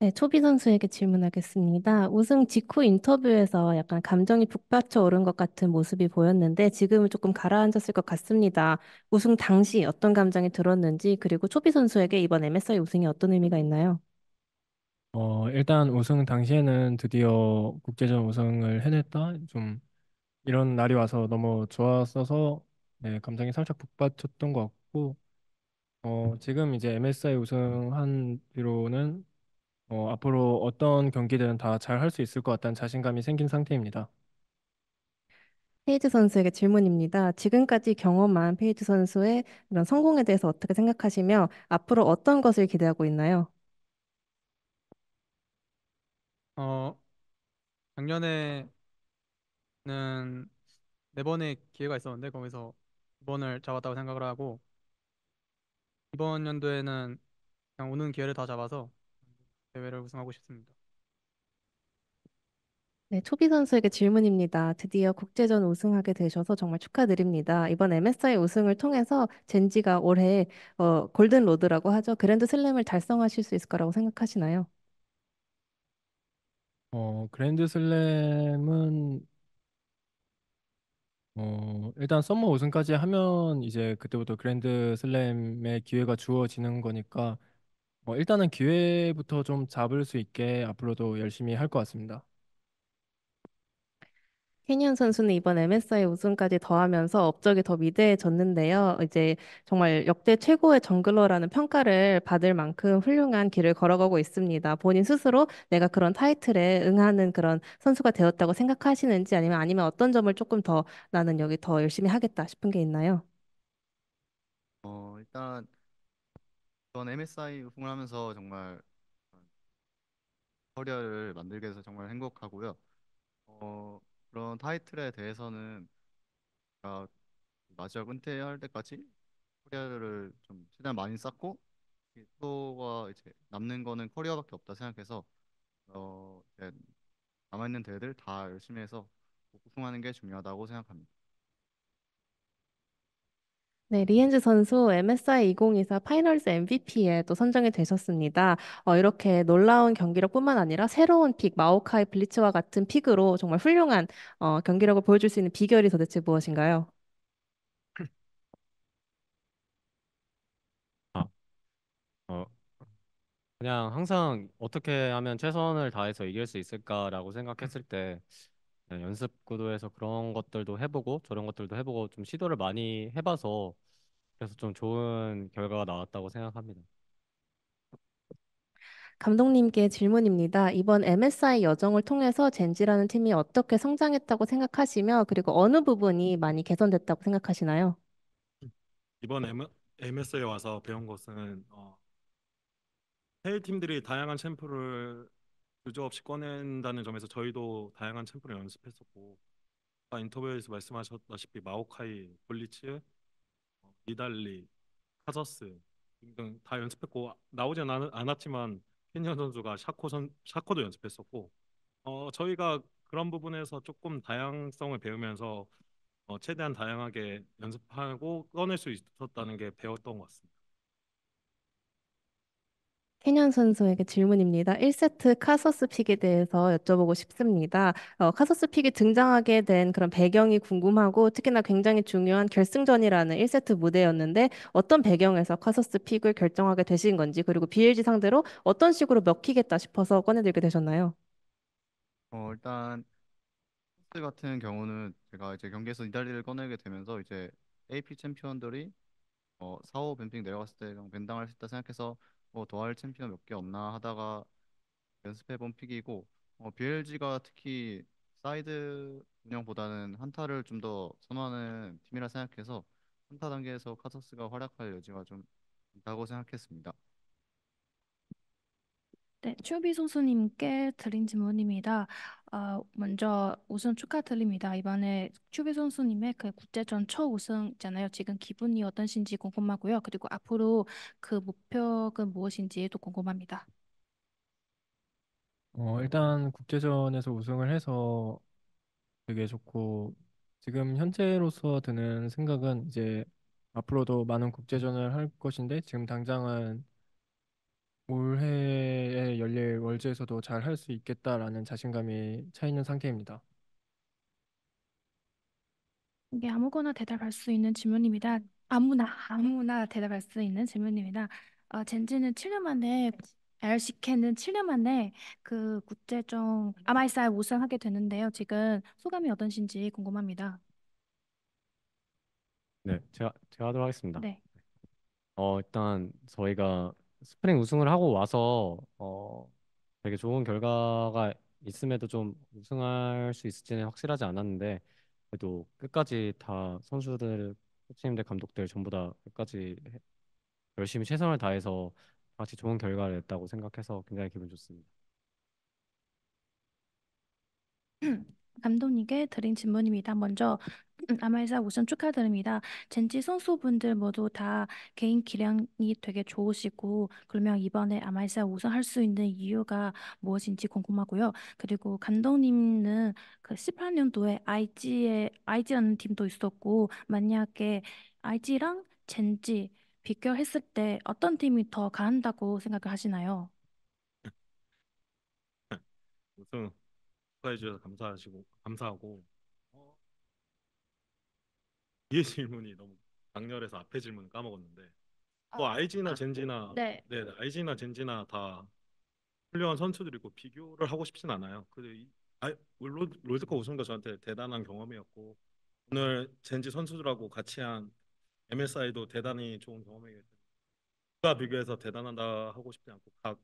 네, 초비 선수에게 질문하겠습니다. 우승 직후 인터뷰에서 약간 감정이 북받쳐 오른 것 같은 모습이 보였는데 지금은 조금 가라앉았을 것 같습니다. 우승 당시 어떤 감정이 들었는지 그리고 초비 선수에게 이번 MSI 우승이 어떤 의미가 있나요? 어, 일단 우승 당시에는 드디어 국제전 우승을 해냈다. 좀 이런 날이 와서 너무 좋았어서 네, 감정이 살짝 북받쳤던 것 같고 어, 지금 이제 MSI 우승한 뒤로는 어, 앞으로 어떤 경기들은 다 잘 할 수 있을 것 같다는 자신감이 생긴 상태입니다. 페이즈 선수에게 질문입니다. 지금까지 경험한 페이즈 선수의 이런 성공에 대해서 어떻게 생각하시며 앞으로 어떤 것을 기대하고 있나요? 어, 작년에는 네 번의 기회가 있었는데 거기서 두 번을 잡았다고 생각을 하고 이번 연도에는 그냥 오는 기회를 다 잡아서 대회를 우승하고 싶습니다. 네, 초비 선수에게 질문입니다. 드디어 국제전 우승하게 되셔서 정말 축하드립니다. 이번 MSI 우승을 통해서 젠지가 올해 어, golden road라고 하죠. 그랜드 슬램을 달성하실 수 있을 거라고 생각하시나요? 어, 그랜드 슬램은 어, 일단 summer 우승까지 하면 이제 그때부터 그랜드 슬램의 기회가 주어지는 거니까 어, 일단은 기회부터 좀 잡을 수 있게 앞으로도 열심히 할 것 같습니다. 캐니언 선수는 이번 MSI 우승까지 더하면서 업적이 더 위대해졌는데요. 이제 정말 역대 최고의 jungler라는 평가를 받을 만큼 훌륭한 길을 걸어가고 있습니다. 본인 스스로 내가 그런 타이틀에 응하는 그런 선수가 되었다고 생각하시는지 아니면 아니면 어떤 점을 조금 더 나는 여기 더 열심히 하겠다 싶은 게 있나요? 어, 일단 전 MSI 우승을 하면서 정말 커리어를 만들게 돼서 정말 행복하고요. 어, 그런 타이틀에 대해서는 제가 마지막 은퇴할 때까지 커리어를 좀 최대한 많이 쌓고 또가 이제 남는 거는 커리어밖에 없다 생각해서 어, 이제 남아있는 대회들 다 열심히 해서 꼭 우승하는 게 중요하다고 생각합니다. 네, 리헨즈 선수 MSI 2024 Finals MVP에 또 선정이 되셨습니다. 어, 이렇게 놀라운 경기력뿐만 아니라 새로운 pick, 마오카이 블리츠와 같은 pick으로 정말 훌륭한 어, 경기력을 보여줄 수 있는 비결이 도대체 무엇인가요? 아, 어, 그냥 항상 어떻게 하면 최선을 다해서 이길 수 있을까라고 생각했을 때 그냥 연습 구도에서 그런 것들도 해보고 저런 것들도 해보고 좀 시도를 많이 해봐서 그래서 좀 좋은 결과가 나왔다고 생각합니다. 감독님께 질문입니다. 이번 MSI 여정을 통해서 젠지라는 팀이 어떻게 성장했다고 생각하시며 그리고 어느 부분이 많이 개선됐다고 생각하시나요? 이번 M, MSI에 와서 배운 것은 어, 해외 팀들이 다양한 champ를 주저없이 꺼낸다는 점에서 저희도 다양한 champ를 연습했었고 아까 인터뷰에서 말씀하셨다시피 마오카이, 블리츠, 어, 니달리, 카서스 등등 다 연습했고 나오진 않, 않았지만 캐니언 선수가 샤코 선, 샤코도 연습했었고 어, 저희가 그런 부분에서 조금 다양성을 배우면서 어, 최대한 다양하게 연습하고 꺼낼 수 있었다는 게 배웠던 것 같습니다. 캐니언 선수에게 질문입니다. 1세트 카서스 pick에 대해서 여쭤보고 싶습니다. 어, 카서스 pick이 등장하게 된 그런 배경이 궁금하고 특히나 굉장히 중요한 결승전이라는 1세트 무대였는데 어떤 배경에서 카서스 pick을 결정하게 되신 건지 그리고 BLG 상대로 어떤 식으로 먹히겠다 싶어서 꺼내들게 되셨나요? 어, 일단 카서스 같은 경우는 제가 이제 경기에서 니달리를 꺼내게 되면서 이제 AP 챔피언들이 어, 4, 5 ban pick 내려갔을 때 그냥 ban당할 수 있다 생각해서 뭐 더 할 챔피언 몇 개 없나 하다가 연습해본 pick이고 어, BLG가 특히 사이드 운영보다는 한타를 좀 더 선호하는 팀이라 생각해서 한타 단계에서 카서스가 활약할 여지가 좀 있다고 생각했습니다. 네, 추비 선수님께 드린 질문입니다. 어, 먼저 우승 축하드립니다. 이번에 추비 선수님의 그 국제전 첫 우승이잖아요. 지금 기분이 어떠신지 궁금하고요. 그리고 앞으로 그 목표가 무엇인지도 궁금합니다. 어, 일단 국제전에서 우승을 해서 되게 좋고 지금 현재로서 드는 생각은 이제 앞으로도 많은 국제전을 할 것인데 지금 당장은 올해에 열릴 월즈에서도 잘 할 수 있겠다라는 자신감이 차 있는 상태입니다. 이게 아무거나 대답할 수 있는 질문입니다. 아무나 아무나 대답할 수 있는 질문입니다. 어, 젠지는 7년 만에 LCK는 7년 만에 그 국제적 아마이사에 우승하게 됐는데요. 지금 소감이 어떠신지 궁금합니다. 네, 제가 제가 하도록 하겠습니다. 네. 어, 일단 저희가 스프링 우승을 하고 와서 어, 되게 좋은 결과가 있음에도 좀 우승할 수 있을지는 확실하지 않았는데 그래도 끝까지 다 선수들, 코치님들, 감독들 전부 다 끝까지 해- 열심히 최선을 다해서 같이 좋은 결과를 냈다고 생각해서 굉장히 기분 좋습니다. 감독님께 드린 질문입니다. 먼저 아마이사 우승 축하드립니다. 젠지 선수분들 모두 다 개인 기량이 되게 좋으시고 그러면 이번에 아마이사 우승할 수 있는 이유가 무엇인지 궁금하고요. 그리고 감독님은 그 18년도에 IG에 IG라는 팀도 있었고 만약에 IG랑 젠지 비교했을 때 어떤 팀이 더 강한다고 생각을 하시나요? 우승 축하해 주셔서 감사하시고 감사하고 어, 뒤에 질문이 너무 강렬해서 앞에 질문 까먹었는데 뭐 IG나 젠지나 네. 네, IG나 젠지나 다 훌륭한 선수들이고 비교를 하고 싶진 않아요. 근데 이, 아, 롤- 롤드컵 우승도 저한테 대단한 경험이었고 오늘 젠지 선수들하고 같이 한 MSI도 대단히 좋은 때문에 누가 비교해서 대단하다 하고 싶지 않고 각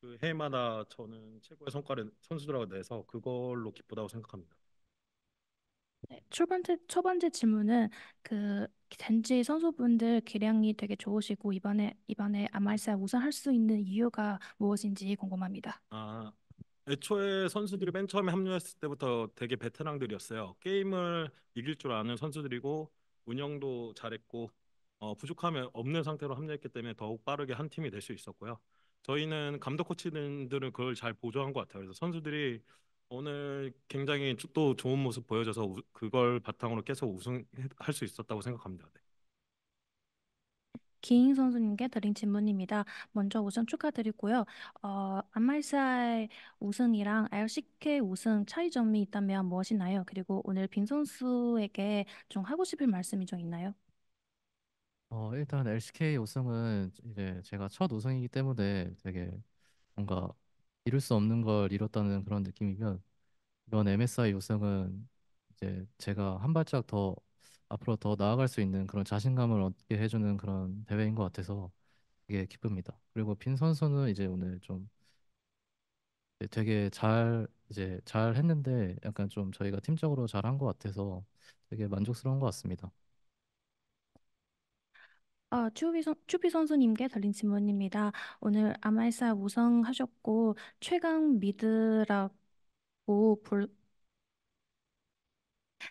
그 해마다 저는 최고의 성과를 선수들하고 내서 그걸로 기쁘다고 생각합니다. 네, 첫 번째, 첫 번째 질문은 그 젠지 선수분들 기량이 되게 좋으시고 이번에 이번에 아말사 우승할 수 있는 이유가 무엇인지 궁금합니다. 아, 애초에 선수들이 맨 처음에 합류했을 때부터 되게 베테랑들이었어요. 게임을 이길 줄 아는 선수들이고 운영도 잘했고 어, 부족함이 없는 상태로 합류했기 때문에 더욱 빠르게 한 팀이 될 수 있었고요. 저희는 감독 코치들은 그걸 잘 보조한 것 같아요. 그래서 선수들이 오늘 굉장히 주- 또 좋은 모습 보여줘서 우- 그걸 바탕으로 계속 우승할 수 있었다고 생각합니다. 네. 기인 선수님께 드린 질문입니다. 먼저 우승 축하드리고요. 어, 아말사의 우승이랑 LCK 우승 차이점이 있다면 무엇이나요? 그리고 오늘 빈 선수에게 좀 하고 싶은 말씀이 좀 있나요? 어, 일단 LCK 우승은 이제 제가 첫 우승이기 때문에 되게 뭔가 이룰 수 없는 걸 이뤘다는 그런 느낌이면 이번 MSI 우승은 이제 제가 한 발짝 더 앞으로 더 나아갈 수 있는 그런 자신감을 얻게 해주는 그런 대회인 것 같아서 되게 기쁩니다. 그리고 빈 선수는 이제 오늘 좀 되게 잘 이제 잘 했는데 약간 좀 저희가 팀적으로 잘 한 것 같아서 되게 만족스러운 것 같습니다. 아, 추비 선, 추비 선수님께 드린 질문입니다. 오늘 아말사 우승하셨고 최강 미드라고 불,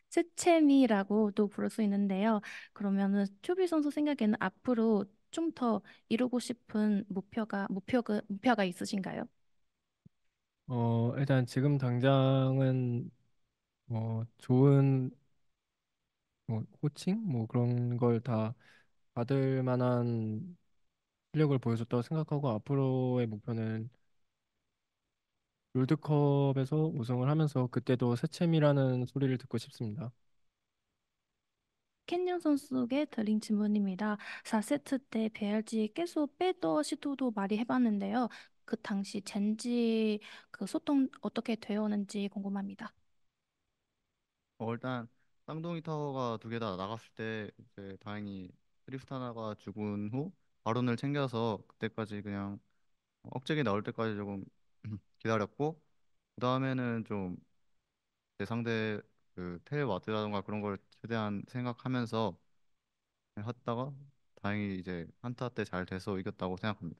스체미라고도 부를 수 있는데요. 그러면은 추비 선수 생각에는 앞으로 좀 더 이루고 싶은 목표가 목표가 목표가 있으신가요? 어, 일단 지금 당장은 뭐 좋은 뭐 코칭 뭐 그런 걸다 받을 만한 실력을 보여줬다고 생각하고 앞으로의 목표는 롤드컵에서 우승을 하면서 그때도 새챔이라는 소리를 듣고 싶습니다. 캔yon 선수에게 드린 질문입니다. 4세트 때 BRG 계속 빼더 시도도 많이 해봤는데요. 그 당시 젠지 그 소통 어떻게 되었는지 궁금합니다. 어, 일단 쌍둥이 타워가 두 개 다 나갔을 때 이제 다행히 트리스타나가 죽은 후 바론을 챙겨서 그때까지 그냥 억제기 나올 때까지 조금 기다렸고 그 다음에는 좀제 상대 그텔 와드라던가 그런 걸 최대한 생각하면서 했다가 다행히 이제 한타 때 잘 돼서 이겼다고 생각합니다.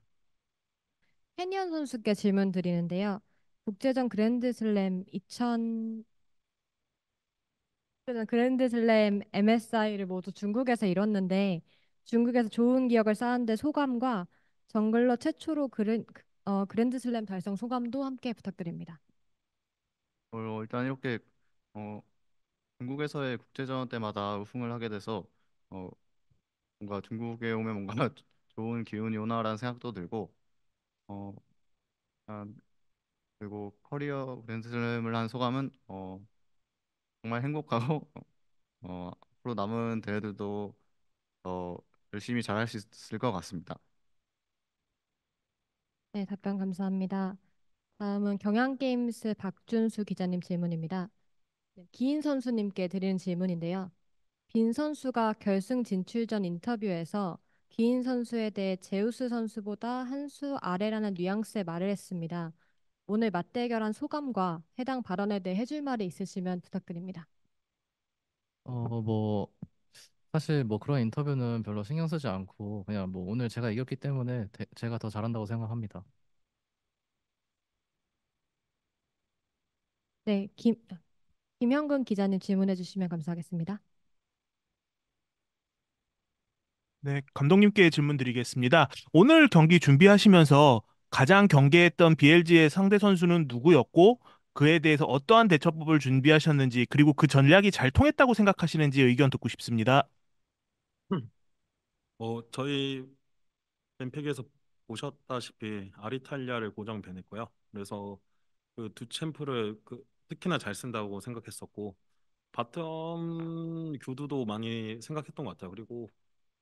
해니언 선수께 질문 드리는데요. 국제전 그랜드슬램 2000 국제전 그랜드 슬램 MSI를 모두 중국에서 이뤘는데 중국에서 좋은 기억을 쌓았는데 소감과 정글러 최초로 그랜, 어, 그랜드 슬램 달성 소감도 함께 부탁드립니다. 어, 일단 이렇게 어, 중국에서의 국제전 때마다 우승을 하게 돼서 어, 뭔가 중국에 오면 뭔가 좋은 기운이 오나라는 생각도 들고 어, 그리고 커리어 그랜드슬램을 한 소감은 어, 정말 행복하고 어, 앞으로 남은 대회들도 더 열심히 잘할 수 있을 것 같습니다. 네, 답변 감사합니다. 다음은 경향게임스 박준수 기자님 질문입니다. 네, 기인 선수님께 드리는 질문인데요. 빈 선수가 결승 진출 전 인터뷰에서 기인 선수에 대해 제우스 선수보다 한 수 아래라는 뉘앙스의 말을 했습니다. 오늘 맞대결한 소감과 해당 발언에 대해 해줄 말이 있으시면 부탁드립니다. 어, 뭐 사실 뭐 그런 인터뷰는 별로 신경 쓰지 않고 그냥 뭐 오늘 제가 이겼기 때문에 대- 제가 더 잘한다고 생각합니다. 네, 김, 김현근 기자님 질문해 주시면 감사하겠습니다. 네, 감독님께 질문 드리겠습니다. 오늘 경기 준비하시면서 가장 경계했던 BLG의 상대 선수는 누구였고, 그에 대해서 어떠한 대처법을 준비하셨는지, 그리고 그 전략이 잘 통했다고 생각하시는지 의견 듣고 싶습니다. 뭐 저희 뱀픽에서 보셨다시피 아리탈리아를 고정 밴했고요. 그래서 그 두 champ를 그 특히나 잘 쓴다고 생각했었고 bottom 구도도 많이 생각했던 것 같아요. 그리고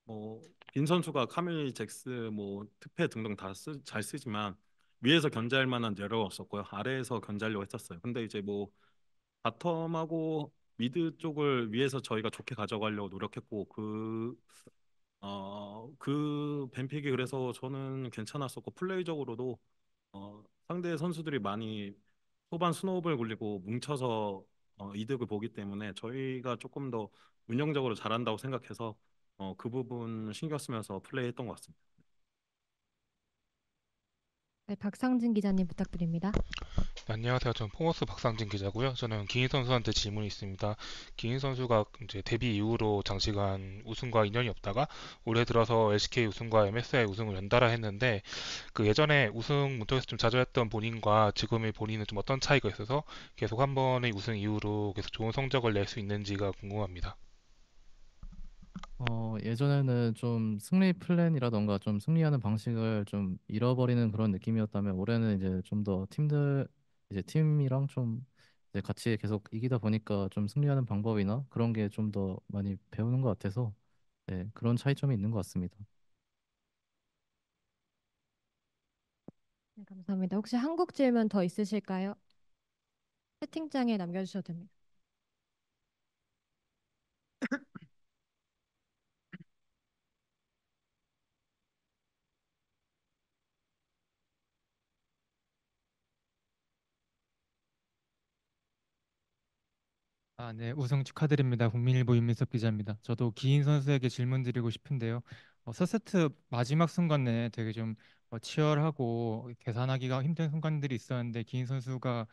뭐 빈 선수가 카밀 잭스 뭐 트페 등등 다 잘 쓰지만 위에서 견제할 만한 여력은 없었고요. 아래에서 견제하려고 했었어요. 근데 이제 뭐 bottom하고 mid 쪽을 위해서 저희가 좋게 가져가려고 노력했고 그 어, 그 ban pick이 그래서 저는 괜찮았었고 플레이적으로도 어, 상대 선수들이 많이 초반 snowball 굴리고 뭉쳐서 어, 이득을 보기 때문에 저희가 조금 더 운영적으로 잘한다고 생각해서 어, 그 부분 신경 쓰면서 플레이했던 것 같습니다. 네, 박상진 기자님 부탁드립니다. 네, 안녕하세요. 저는 포모스 박상진 기자고요. 저는 기인 선수한테 질문이 있습니다. 기인 선수가 이제 데뷔 이후로 장시간 우승과 인연이 없다가 올해 들어서 LCK 우승과 MSI 우승을 연달아 했는데 그 예전에 우승 문턱에서 좀 자주 했던 본인과 지금의 본인은 좀 어떤 차이가 있어서 계속 한 번의 우승 이후로 계속 좋은 성적을 낼 수 있는지가 궁금합니다. 어, 예전에는 좀 승리 플랜이라던가 좀 승리하는 방식을 좀 잃어버리는 그런 느낌이었다면 올해는 이제 좀 더 팀들 이제 팀이랑 좀 이제 같이 계속 이기다 보니까 좀 승리하는 방법이나 그런 게 좀 더 많이 배우는 것 같아서 네, 그런 차이점이 있는 것 같습니다. 네, 감사합니다. 혹시 한국 질문 더 있으실까요? 채팅창에 남겨주셔도 됩니다. 아, 네, 우승 축하드립니다. 국민일보 윤민석 기자입니다. 저도 기인 선수에게 질문 드리고 싶은데요. 어, 첫 세트 마지막 순간에 되게 좀 어, 치열하고 계산하기가 힘든 순간들이 있었는데 기인 선수가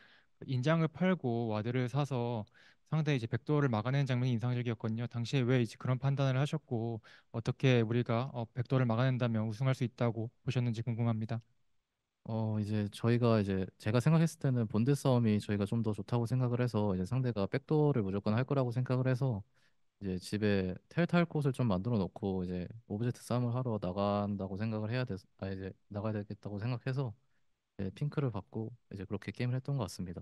인장을 팔고 ward를 사서 상대 이제 backdoor를 막아내는 장면이 인상적이었거든요. 당시에 왜 이제 그런 판단을 하셨고 어떻게 우리가 어, backdoor를 막아낸다면 우승할 수 있다고 보셨는지 궁금합니다. 어, 이제 저희가 이제 제가 생각했을 때는 본대 싸움이 저희가 좀 더 좋다고 생각을 해서 이제 상대가 backdoor를 무조건 할 거라고 생각을 해서 이제 집에 텔 탈 곳을 좀 만들어 놓고 이제 object 싸움을 하러 나간다고 생각을 해야 돼, 아 이제 나가야 되겠다고 생각해서 이제 핑크를 박고 이제 그렇게 게임을 했던 것 같습니다.